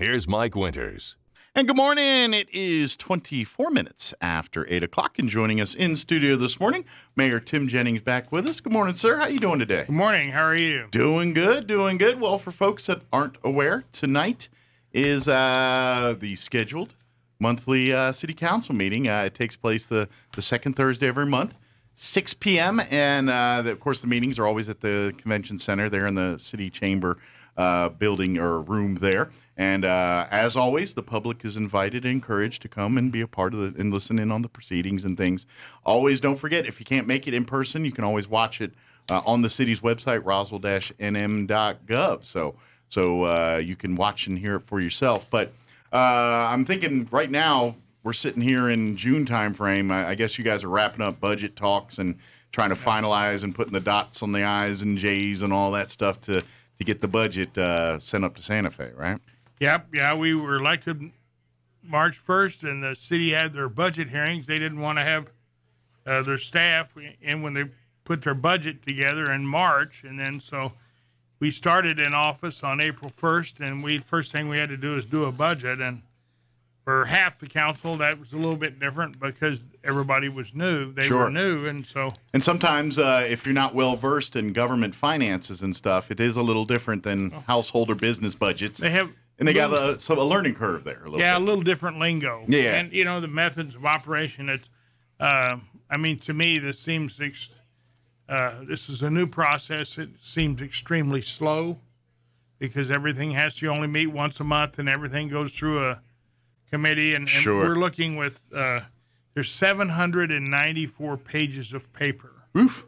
Here's Mike Winters. And good morning. It is 24 minutes after 8 o'clock. And joining us in studio this morning, Mayor Tim Jennings back with us. Good morning, sir. How are you doing today? Good morning. How are you? Doing good, doing good. Well, for folks that aren't aware, tonight is uh, the scheduled monthly uh, city council meeting. Uh, it takes place the, the second Thursday every month, 6 p.m. And uh, the, of course, the meetings are always at the convention center there in the city chamber uh, building or room there. And uh, as always, the public is invited and encouraged to come and be a part of the and listen in on the proceedings and things. Always don't forget if you can't make it in person, you can always watch it uh, on the city's website, roswell-nm.gov. So so uh, you can watch and hear it for yourself. But uh, I'm thinking right now we're sitting here in June timeframe. I, I guess you guys are wrapping up budget talks and trying to finalize and putting the dots on the i's and j's and all that stuff to to get the budget uh, sent up to Santa Fe, right? Yep. Yeah, we were elected March 1st, and the city had their budget hearings. They didn't want to have uh, their staff in when they put their budget together in March, and then so we started in office on April 1st, and we first thing we had to do is do a budget, and for half the council that was a little bit different because everybody was new. They Sure. were new, and so And sometimes, uh, if you're not well versed in government finances and stuff, it is a little different than household or business budgets. they have and they got a, so a learning curve there. A little yeah, a little different lingo. Yeah. and you know the methods of operation. It's, uh, I mean, to me, this seems ex- uh, this is a new process. It seems extremely slow because everything has to only meet once a month, and everything goes through a committee. And, and Sure. we're looking with uh, there's 794 pages of paper Oof.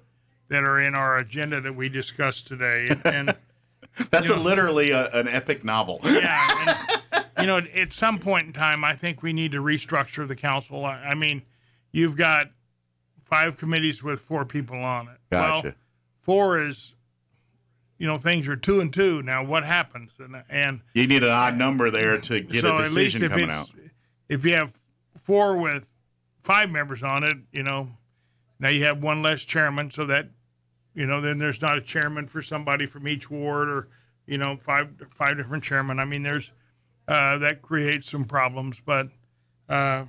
that are in our agenda that we discussed today, and. and That's You a, literally a, an epic novel. yeah, and, you know, at some point in time, I think we need to restructure the council. I, I mean, you've got five committees with four people on it. Gotcha. Well, four is, you know, things are two and two. Now, what happens? And, and You need an odd number there to get so a at least decision coming out. if you have four with five members on it, you know, now you have one less chairman, so that you know, then there's not a chairman for somebody from each ward, or you know, five five different chairmen. I mean, there's uh, that creates some problems, but. Uh,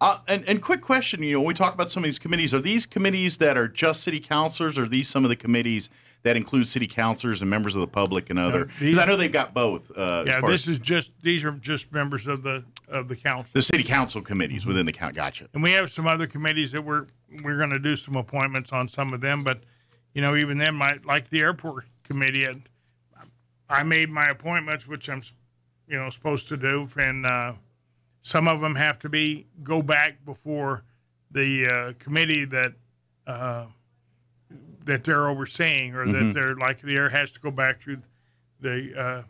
Uh, and, and quick question, you know, when we talk about some of these committees, are these committees that are just city councilors, or are these some of the committees that include city councilors and members of the public and other? Because I know they've got both. Uh, yeah, this is just these are just members of the of the council. the city council committees within the count. Gotcha. and we have some other committees that we're we're going to do some appointments on some of them, but you know, even then, might like the airport committee, and I made my appointments, which I'm, you know, supposed to do, and uh, some of them have to be go back before the uh, committee that uh, that they're overseeing, or that they're like the air has to go back through the uh,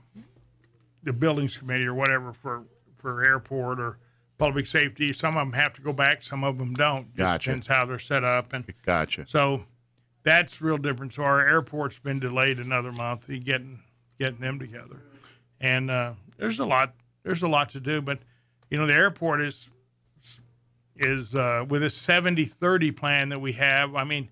the buildings committee or whatever for for airport or public safety. Some of them have to go back, some of them don't. Just Gotcha. Depends how they're set up, and Gotcha. so that's real different. So our airport's been delayed another month. in Getting getting them together, and uh, there's a lot there's a lot to do. But you know the airport is is uh, with a 70-30 plan that we have. I mean,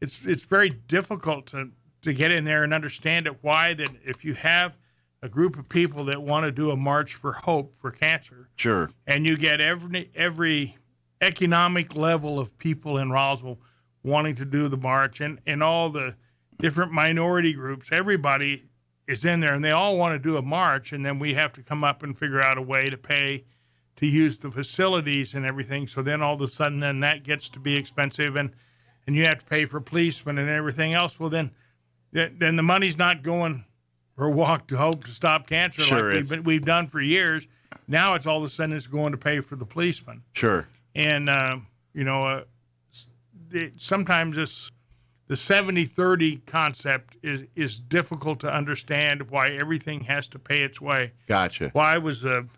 it's it's very difficult to to get in there and understand it. Why that if you have a group of people that want to do a march for hope for cancer, Sure. and you get every every economic level of people in Roswell wanting to do the march and, and all the different minority groups, everybody is in there and they all want to do a march and then we have to come up and figure out a way to pay to use the facilities and everything. So then all of a sudden then that gets to be expensive and and you have to pay for policemen and everything else. Well then then the money's not going for Walk to Hope to stop cancer Sure, like we've, we've done for years. Now it's all of a sudden it's going to pay for the policeman Sure. and uh, you know uh, it, sometimes this the 70-30 concept is is difficult to understand why everything has to pay its way. Gotcha. why was the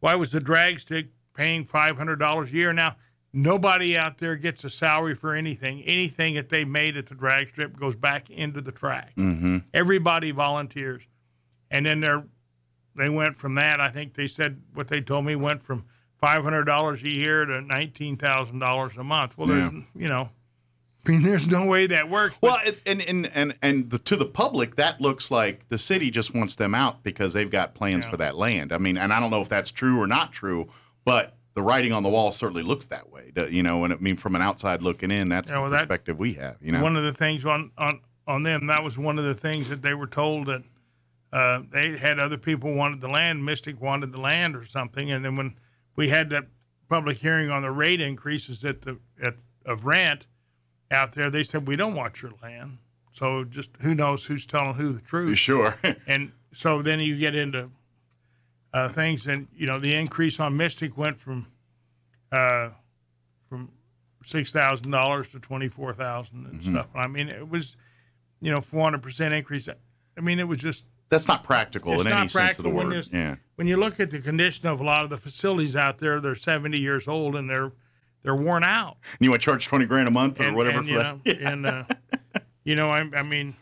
why was the drag strip paying $500 a year? Now nobody out there gets a salary for anything. Anything that they made at the drag strip goes back into the track. Mm-hmm. everybody volunteers. And then they're they went from that. I think they said what they told me went from $500 a year to $19000 a month well there's you know I mean, there's no way that works. Well, and and and and the, to the public, that looks like the city just wants them out because they've got plans Yeah. for that land. I mean, and I don't know if that's true or not true, but the writing on the wall certainly looks that way. You know, and I mean, from an outside looking in, that's Yeah, well, the that- perspective we have. You know, one of the things on on on them that was one of the things that they were told that uh, they had other people wanted the land mystic wanted the land or something and then when we had that public hearing on the rate increases at the at of rent out there they said we don't want your land so just who knows who's telling who the truth sure. and so then you get into uh, things, and you know the increase on Mystic went from uh, from six thousand dollars to twenty four thousand and stuff. I mean, it was you know four hundred percent increase. I mean, it was just that's not practical it's in any not sense of the practical when word. you Yeah. when you look at the condition of a lot of the facilities out there. They're seventy years old and they're they're worn out. And you want to charge twenty grand a month or and, whatever and, for you that? know, and uh, you know, I, I mean,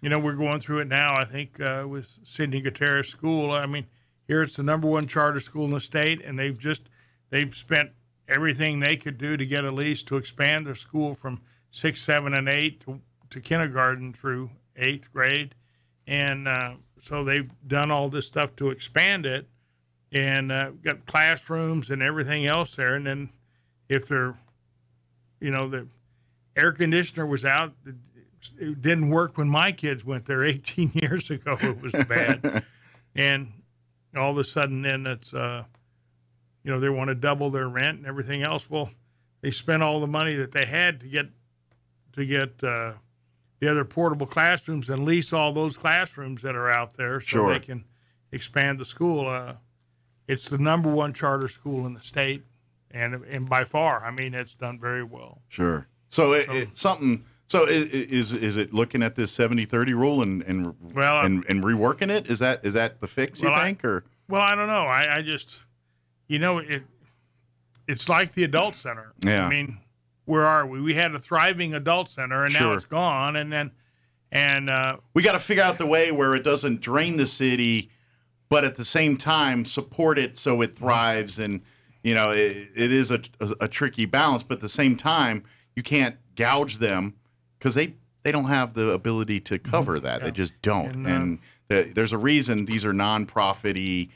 you know, we're going through it now. I think uh, with Sidney Gutierrez School. I mean, here it's the number one charter school in the state, and they've just they've spent everything they could do to get a lease to expand their school from six, seven, and eight to, to kindergarten through eighth grade, and uh, so they've done all this stuff to expand it, and uh, got classrooms and everything else there, and then if they're you know the air conditioner was out it, didn't work when my kids went there 18 years ago. It was bad. And all of a sudden then it's uh you know they want to double their rent and everything else. Well they spent all the money that they had to get to get uh the other portable classrooms and lease all those classrooms that are out there so Sure. they can expand the school uh it's the number one charter school in the state and and by far i mean it's done very well Sure. So it, it's something. So i- i- is is it looking at this 70-30 rule and and Well, and, and reworking it? Is that is that the fix you Well, I- think or Well, I don't know. I, I just, you know, it. It's like the adult center. Yeah. I mean, where are we? We had a thriving adult center, and now it's gone. And then, and uh, we got to figure out the way where it doesn't drain the city, but at the same time support it so it thrives. And you know, it, it is a, a, a tricky balance, but at the same time, you can't gouge them because they they don't have the ability to cover that. They just don't. And, And, uh, the, there's a reason these are non-profity.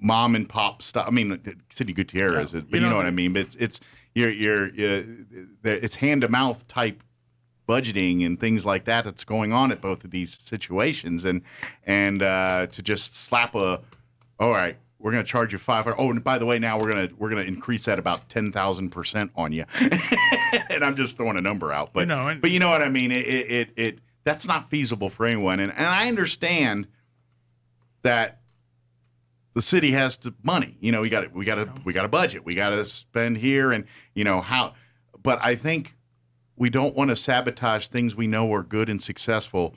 Mom and pop stuff. I mean, Sidney Gutierrez, Yeah. is, but You you know, know, what I mean. But it's it's you're you're, you're it's hand to mouth type budgeting and things like that that's going on at both of these situations. And and uh, to just slap a all right we're going to charge you 500 oh and by the way now we're going to we're going to increase that about 10,000% on you. And I'm just throwing a number out but You know, and- but you know what I mean? It it, it, it that's not feasible for anyone. And and I understand that the city has to money. You know, we got we got to we got a budget. We got to spend here, and you know how. But I think we don't want to sabotage things we know are good and successful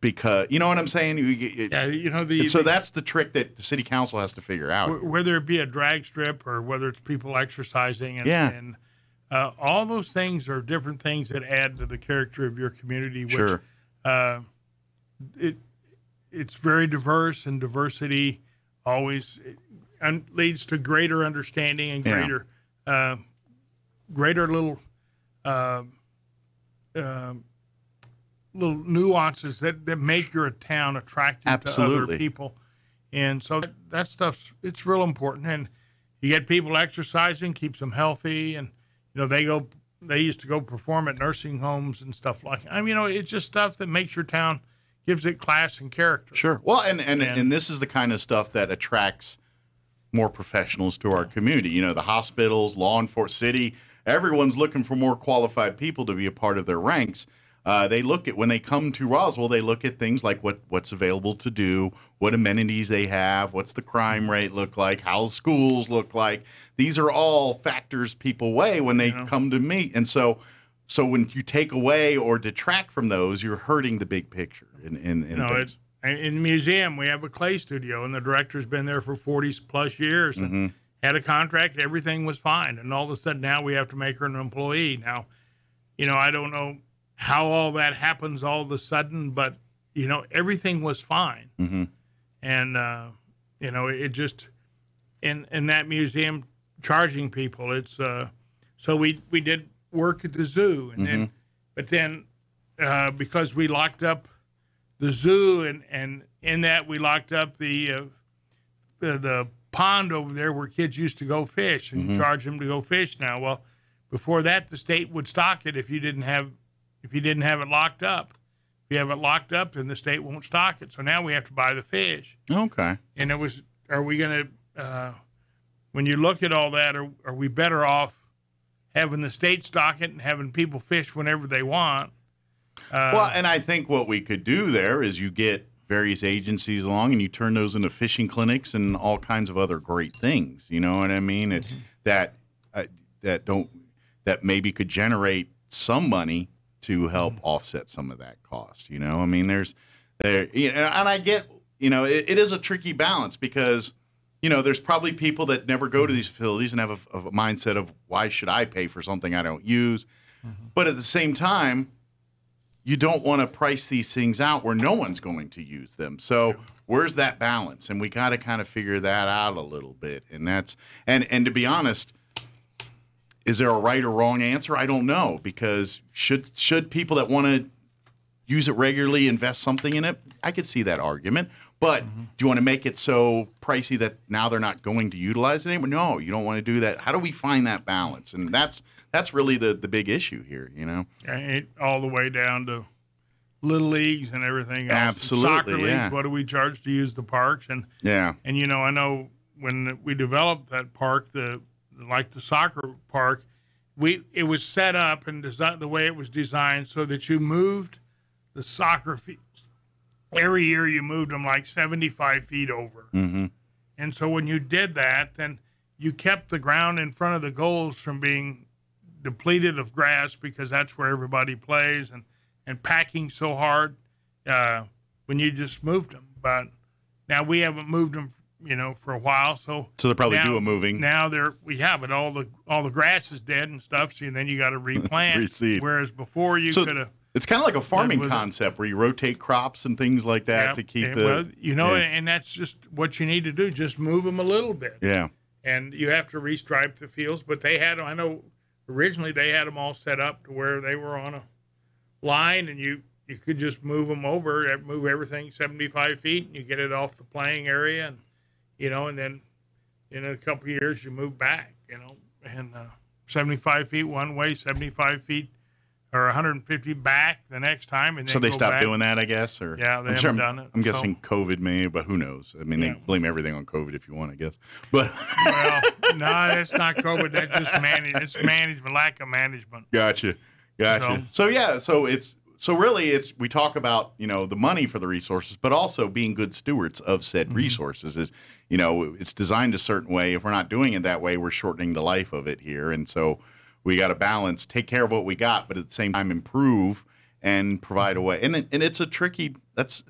because you know what I'm saying. It- yeah, you know the, so that's the trick that the city council has to figure out. whether it be a drag strip or whether it's people exercising and, Yeah. and uh, all those things are different things that add to the character of your community which Sure. uh, it it's very diverse and diversity always leads to greater understanding and Yeah. greater uh, greater little uh, uh, little nuances that, that make your town attractive to other people. And so that, that stuff's it's real important. And you get people exercising keeps them healthy and you know they go they used to go perform at nursing homes and stuff like I mean you know it's just stuff that makes your town gives it class and character Sure. Well, and and, And- and this is the kind of stuff that attracts more professionals to our community. You know, the hospitals, law enforcement, city, everyone's looking for more qualified people to be a part of their ranks. Uh, they look at when they come to Roswell, they look at things like what what's available to do, what amenities they have, what's the crime rate look like, how schools look like. These are all factors people weigh when they come to meet, and so. So when you take away or detract from those, you're hurting the big picture. In, in, in you know things. it, in the museum we have a clay studio and the director's been there for 40 plus years and had a contract everything was fine and all of a sudden now we have to make her an employee now you know i don't know how all that happens all of a sudden but you know everything was fine Mhm. and uh, you know it just in in that museum charging people it's uh so we we did work at the zoo, and then, but then uh, because we locked up the zoo, and and in that we locked up the uh, the, the pond over there where kids used to go fish and charge them to go fish now. Well, before that, the state would stock it if you didn't have if you didn't have it locked up. If you have it locked up, then the state won't stock it. So now we have to buy the fish. Okay. And it was, are we going to, uh, when you look at all that, are, are we better off having the state stock it and having people fish whenever they want? Uh, Well, and I think what we could do there is you get various agencies along and you turn those into fishing clinics and all kinds of other great things. You know what I mean? It, that uh, that don't that maybe could generate some money to help offset some of that cost. You know, I mean, there's there, you know, and I get, you know, it, it is a tricky balance because. You know, there's probably people that never go to these facilities and have a, a mindset of why should I pay for something I don't use, but at the same time, you don't want to price these things out where no one's going to use them. So where's that balance? And we got to kind of figure that out a little bit. And that's and and to be honest, is there a right or wrong answer? I don't know because should should people that want to use it regularly invest something in it? I could see that argument. But mm-hmm. do you want to make it so pricey that now they're not going to utilize it anymore? No, you don't want to do that. How do we find that balance? And that's that's really the the big issue here, you know. and it, all the way down to little leagues and everything else. Absolutely, Soccer leagues, yeah. what do we charge to use the parks? And Yeah. And you know, I know when we developed that park, the like the soccer park, we it was set up and designed the way it was designed so that you moved the soccer fields every year. You moved them like seventy five feet over, Mm-hmm. and so when you did that, then you kept the ground in front of the goals from being depleted of grass because that's where everybody plays and and packing so hard uh, when you just moved them. But now we haven't moved them, you know, for a while. So So they'll probably now, do a moving. Now they're we have it all the all the grass is dead and stuff. So then you got to replant. Reseed. Whereas before you So could have. It's kind of like a farming with it. concept where you rotate crops and things like that to keep the. well, you know, yeah. and that's just what you need to do. Just move them a little bit. yeah. and you have to restripe the fields. But they had, I know, originally they had them all set up to where they were on a line, and you you could just move them over, uh, move everything seventy five feet, and you get it off the playing area, and you know, and then in a couple years you move back, you know, and uh, seventy five feet one way, seventy five feet or 150 back the next time, and then So they stopped back. doing that, I guess, or Yeah, they I'm haven't I'm, done it, I'm so- guessing COVID may, but who knows? I mean, Yeah. they blame everything on COVID if you want, I guess. But Well, no, that's not COVID. That's just manage. It's management, lack of management. Gotcha. Gotcha. So, yeah, so it's so really it's we talk about, you know, the money for the resources, but also being good stewards of said mm-hmm. resources is, you know, it's designed a certain way. If we're not doing it that way, we're shortening the life of it here. And so we got to balance, take care of what we got, but at the same time improve and provide a way. And it, and it's a tricky that's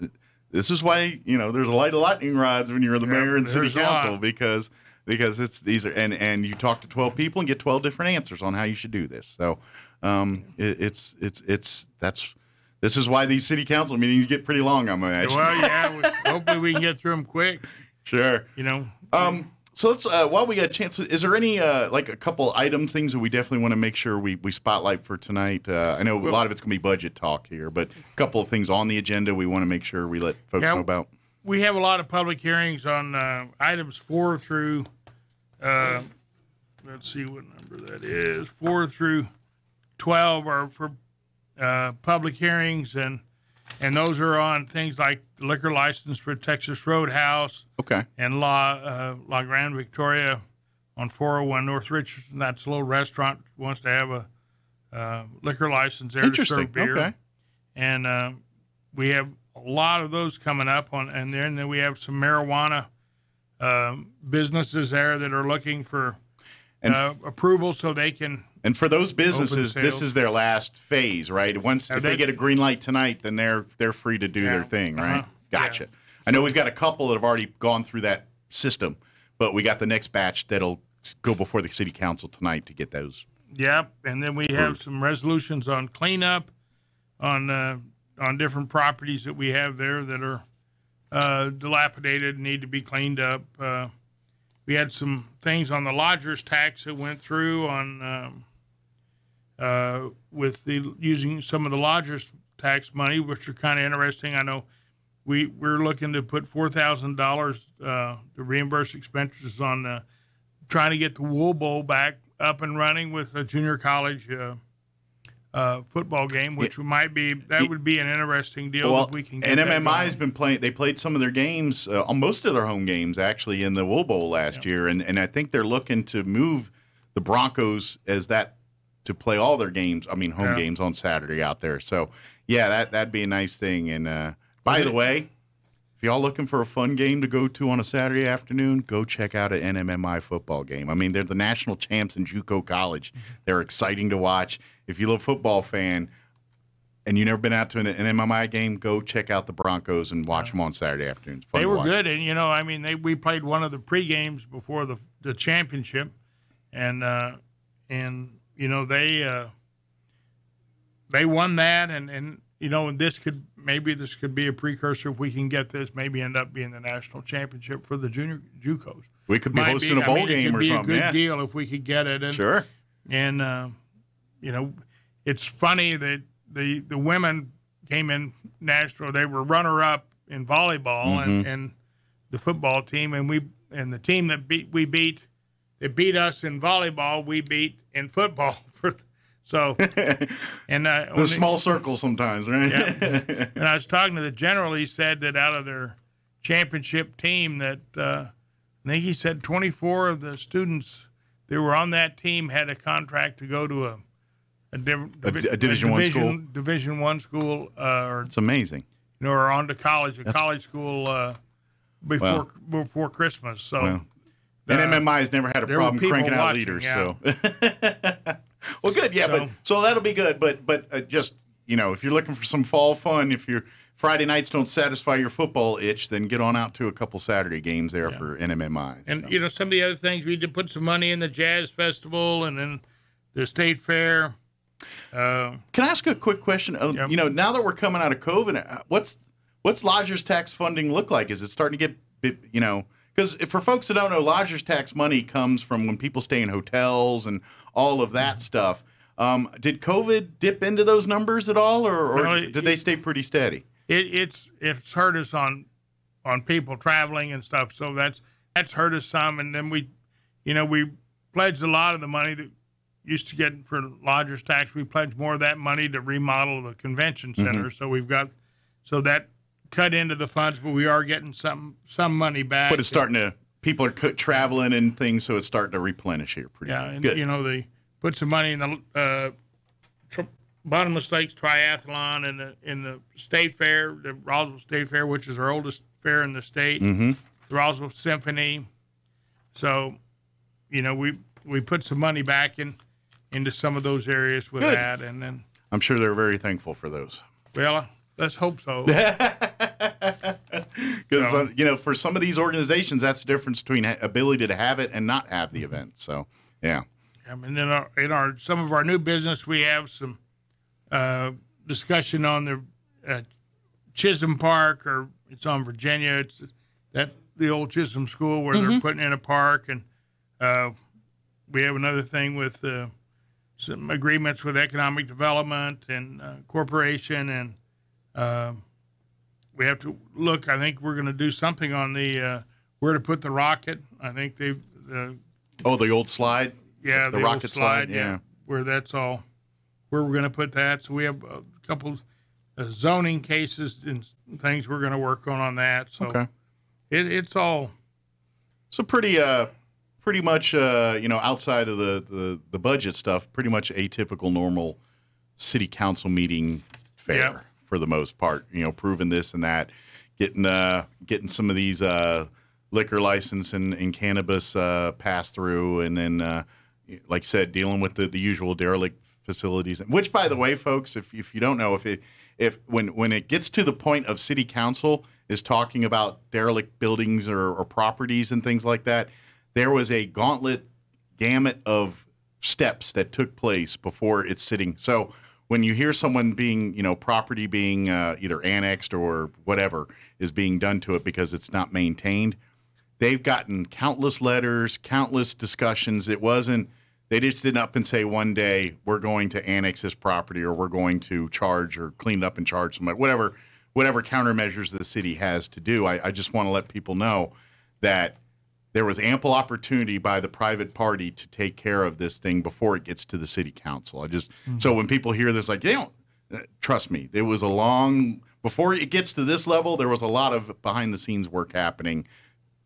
this is why, you know, there's a light of lightning rods when you're the Yeah, mayor and city there's a lot. council because because it's these are and and you talk to 12 people and get 12 different answers on how you should do this so um it, it's it's it's that's this is why these city council meetings get pretty long i'm imagine Well, yeah. We, hopefully, we can get through them quick. sure You know. um so let's uh while we got a chance is there any uh like a couple item things that we definitely want to make sure we we spotlight for tonight uh i know a lot of it's gonna be budget talk here but a couple of things on the agenda we want to make sure we let folks Yeah. know about we have a lot of public hearings on uh, items four through. Uh, let's see what number that is. Four through twelve are for uh, public hearings, and and those are on things like liquor license for Texas Roadhouse okay. and La uh, La Grande Victoria on 401 North Richardson. That's a little restaurant wants to have a uh, liquor license there to serve beer. Okay. And uh, we have a lot of those coming up on and then, then we have some marijuana um, businesses there that are looking for And- uh, approval so they can And for those businesses, this is their last phase, right? Once if they get a green light tonight, then they're they're free to do their thing, right? Uh-huh. Gotcha. I know we've got a couple that have already gone through that system, but we got the next batch that'll go before the city council tonight to get those. Yep, and then we have some resolutions on cleanup on uh, on different properties that we have there that are uh, dilapidated and need to be cleaned up. Uh, we had some things on the lodgers tax that went through on um, uh, with the using some of the lodgers tax money, which are kind of interesting. I know we we're looking to put four thousand dollars uh, to reimburse expenses on uh, trying to get the Wool Bowl back up and running with a junior college. Uh, uh, football game, which might be that would be an interesting deal Well, if we can. Get and MMI has been playing. They played some of their games, uh, on most of their home games, actually, in the Wool Bowl last year, and and I think they're looking to move the Broncos as that to play all their games. I mean, home Yeah. games on Saturday out there. So yeah, that that'd be a nice thing. And uh, by the way, if y'all looking for a fun game to go to on a Saturday afternoon, go check out an NMMI football game. I mean, they're the national champs in JUCO college. Mm-hmm. They're exciting to watch. If you're a football fan and you've never been out to an, NMMI game, go check out the Broncos and watch them on Saturday afternoons. They were good, and you know, I mean, they we played one of the pre games before the the championship, and uh, and you know they uh, they won that, and and you know, this could maybe this could be a precursor if we can get this, maybe end up being the national championship for the junior JUCOs. We could be Might hosting be- a bowl I mean, it game could or be something. A good yeah, deal if we could get it, and sure. and uh, you know, it's funny that the the women came in national. They were runner up in volleyball and, Mm-hmm. and the football team, and we and the team that beat we beat that beat us in volleyball, we beat in football. For so and uh, The they- small circle sometimes, right? yeah. and I was talking to the general. He said that out of their championship team, that uh, I think he said 24 of the students that were on that team had a contract to go to a a, div- A d- a Division I school? division- Division one school, uh, or it's amazing. you know, or on to college, a college school uh, before before Christmas. So. Well, and MMI has never had a problem cranking out watching, leaders. yeah. So, well, good. Yeah, So- but so that'll be good. But but uh, just you know, if you're looking for some fall fun, if your Friday nights don't satisfy your football itch, then get on out to a couple Saturday games there for NMMI. And So. you know, some of the other things we did put some money in the jazz festival and then the state fair. Uh, Can I ask a quick question? Uh, Yep. You know, now that we're coming out of COVID, uh, what's what's lodgers tax funding look like? Is it starting to get, you know, because for folks that don't know, lodgers tax money comes from when people stay in hotels and all of Mm-hmm. that stuff. Um, did COVID dip into those numbers at all, or, or Well, it- did they stay pretty steady? it, it's it's hurt us on on people traveling and stuff. So that's that's hurt us some. And then we, you know, we pledged a lot of the money that used to get for lodgers tax. We pledged more of that money to remodel the convention Mm-hmm. center. So we've got so that cut into the funds, but we are getting some some money back. But it's starting to people are traveling and things, so it's starting to replenish here. Pretty Yeah, and good. you know they put some money in the uh, tr- Bottomless Lakes Triathlon and the in the state fair, the Roswell State Fair, which is our oldest fair in the state. Mhm. The Roswell Symphony. So, you know, we we put some money back in into some of those areas with Good. that, and then I'm sure they're very thankful for those. well, let's hope so. Because No. uh, you know, for some of these organizations, that's the difference between ha- ability to have it and not have the event. So, yeah, I mean, in our, in our some of our new business, we have some uh, discussion on the uh, Chisholm Park, or it's on Virginia. It's that the old Chisholm School where they're putting in a park, and uh, we have another thing with uh, some agreements with economic development and uh, corporation, and uh, we have to look. I think we're going to do something on the uh, where to put the rocket. I think they. Uh, Oh, the old slide. yeah, The old rocket slide, yeah. where that's all, where we're going to put that. So we have a couple uh, zoning cases and things we're going to work on on that. So Okay. it, it's all So pretty, uh, pretty much, uh, you know, outside of the, the the budget stuff, pretty much atypical, normal city council meeting fair. Yeah. For the most part. You know, proving this and that, getting uh, getting some of these uh, liquor license and, and cannabis uh, passed through, and then, uh, like I said, dealing with the, the usual derelict facilities. Which, by the way, folks, if if you don't know, if it if when when it gets to the point of city council is talking about derelict buildings or, or properties and things like that, there was a gauntlet gamut of steps that took place before it's sitting. So when you hear someone being, you know, property being uh, either annexed or whatever is being done to it because it's not maintained, they've gotten countless letters, countless discussions. It wasn't They just didn't up and say one day we're going to annex this property or we're going to charge or clean it up and charge somebody, whatever, whatever countermeasures the city has to do. I, I just want to let people know that there was ample opportunity by the private party to take care of this thing before it gets to the city council. I just so when people hear this, like they don't uh, trust me. It was a long before it gets to this level. There was a lot of behind the scenes work happening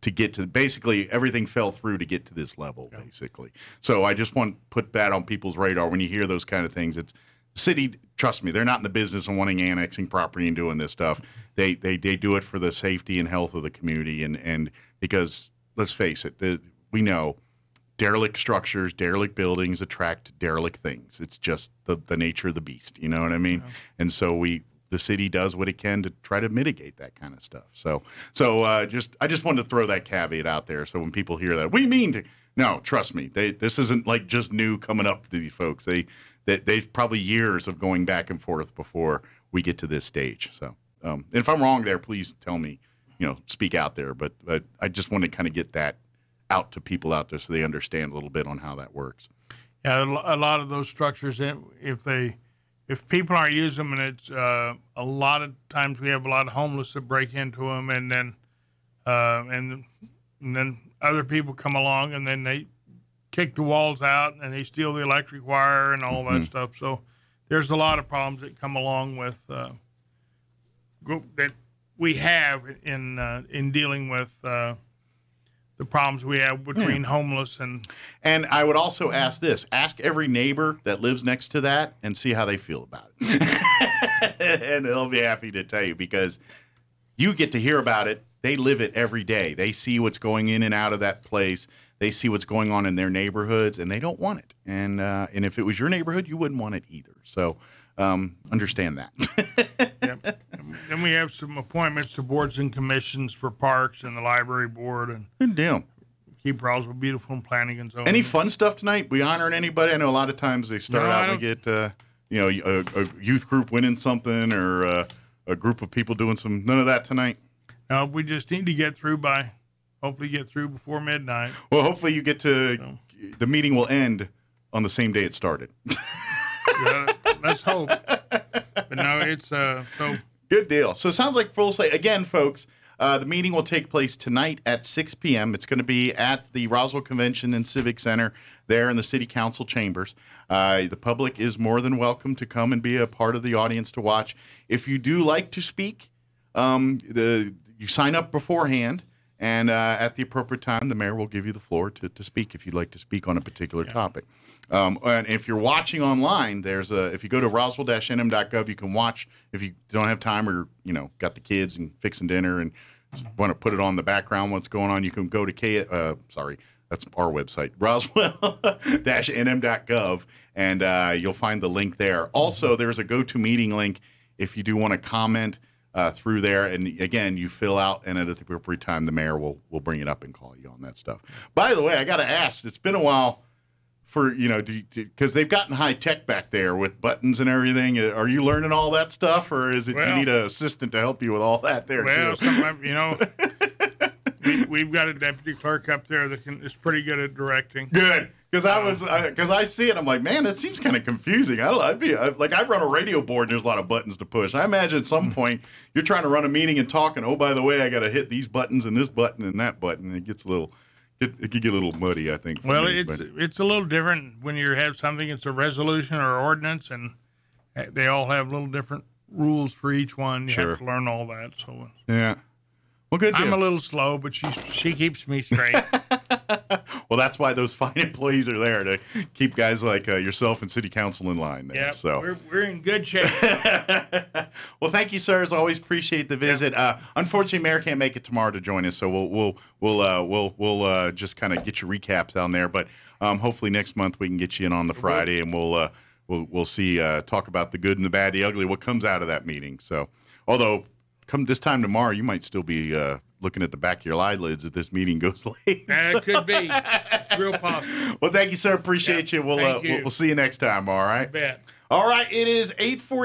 to get to basically everything fell through to get to this level basically so i just want to put that on people's radar when you hear those kind of things it's city trust me they're not in the business of wanting annexing property and doing this stuff they they, they do it for the safety and health of the community and and because let's face it the, we know derelict structures derelict buildings attract derelict things it's just the, the nature of the beast you know what i mean and so we the city does what it can to try to mitigate that kind of stuff. So, so uh, just I just wanted to throw that caveat out there. So when people hear that, we mean to no, trust me, they this isn't like just new coming up to these folks. They they they've probably years of going back and forth before we get to this stage. So, um, and if I'm wrong there, please tell me. You know, speak out there. But, but I just want to kind of get that out to people out there so they understand a little bit on how that works. Yeah, a lot of those structures, eh, if they, if people aren't using them, and it's uh, a lot of times we have a lot of homeless that break into them, and then, uh, and, and then other people come along, and then they kick the walls out, and they steal the electric wire and all that stuff. So there's a lot of problems that come along with uh, that we have in uh, in dealing with. Uh, the problems we have between homeless and And I would also ask this: ask every neighbor that lives next to that and see how they feel about it, and they'll be happy to tell you because you get to hear about it. They live it every day. They see what's going in and out of that place. They see what's going on in their neighborhoods, and they don't want it. And uh, and if it was your neighborhood, you wouldn't want it either. So um, understand that. Yep. Then we have some appointments to boards and commissions for parks and the library board and Good deal. keep Roswell beautiful and planning and zoning. Any fun stuff tonight? We honoring anybody? I know a lot of times they start No, out and get uh, you know a, a youth group winning something or uh, a group of people doing some. None of that tonight. No, we just need to get through by, hopefully, get through before midnight. Well, hopefully you get to. The meeting will end on the same day it started. Uh, let's hope. But no, it's uh. So Good deal. So it sounds like full slate again, folks. Uh, the meeting will take place tonight at 6 p.m. It's going to be at the Roswell Convention and Civic Center there in the City Council chambers. Uh, the public is more than welcome to come and be a part of the audience to watch. If you do like to speak, um, the you sign up beforehand, and uh, at the appropriate time, the mayor will give you the floor to, to speak if you'd like to speak on a particular topic. Um, and if you're watching online, there's a if you go to roswell-nm.gov, you can watch. If you don't have time or you know got the kids and fixing dinner and want to put it on the background, what's going on, you can go to K. Uh, sorry, that's our website, roswell-nm.gov, and uh, you'll find the link there. Also, there's a go-to meeting link if you do want to comment uh, through there. And again, you fill out, and at the appropriate time, the mayor will will bring it up and call you on that stuff. By the way, I got to ask. It's been a while for you know because they've gotten high tech back there with buttons and everything. Uh, Are you learning all that stuff, or is it you need an assistant to help you with all that there well, you know, we, we've got a deputy clerk up there that can is pretty good at directing. Good, because I um, was because I see it. I'm like, man, that seems kind of confusing. I, I'd be I, like, I run a radio board. and There's a lot of buttons to push. I imagine at some hmm. point you're trying to run a meeting and talking. Oh, by the way, I got to hit these buttons and this button and that button. It gets a little, it, it could get a little muddy. I think. Well, me, it's but- it's a little different when you have something. It's a resolution or ordinance, and eh, they all have little different rules for each one. You Sure. have to learn all that. So yeah. Well, good. I'm deal. a little slow, but she she keeps me straight. well, that's why those fine employees are there to keep guys like uh, yourself and city council in line. There. yeah, So. we're we're in good shape. well, thank you, sir. As always, appreciate the visit. Uh, unfortunately, Mayor can't make it tomorrow to join us, so we'll we'll we'll uh, we'll we'll uh, just kind of get your recaps down there. But um, hopefully next month we can get you in on the Friday, and we'll uh, we'll we'll see uh, talk about the good and the bad, the ugly, what comes out of that meeting. So, although come this time tomorrow, you might still be uh, looking at the back of your eyelids if this meeting goes late. It could be. It's real possible. well, thank you, sir. Appreciate Yeah, you. We'll, uh, we'll we'll see you next time. All right. Bet. All right. It is eight forty.